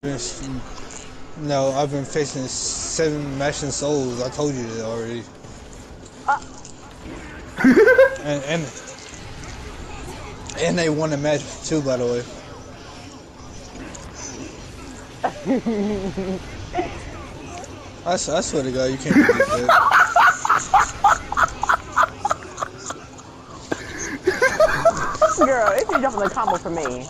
No, I've been facing seven matching souls. I told you that already. Uh. and, and and they won the match too, by the way. I, I swear to God, you can't do that. Girl, if you jump in the combo for me.